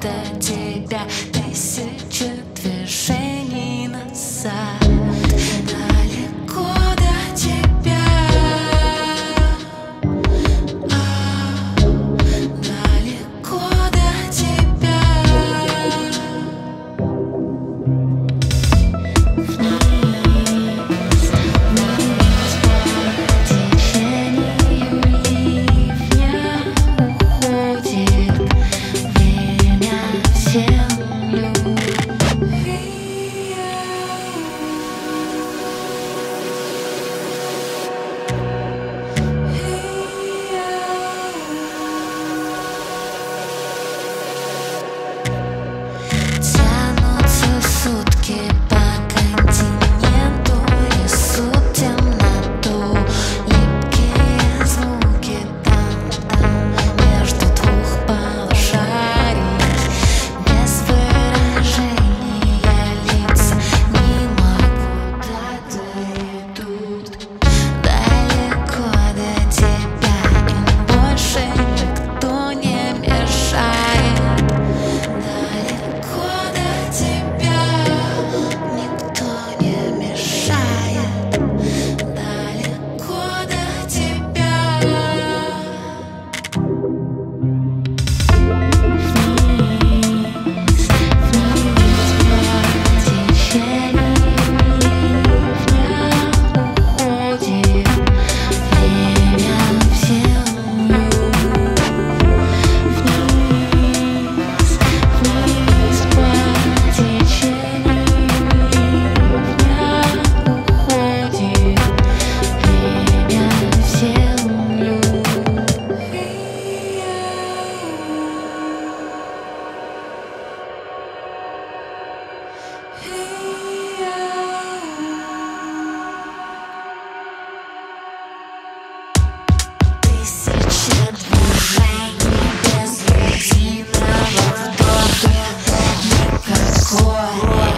that day. Никакой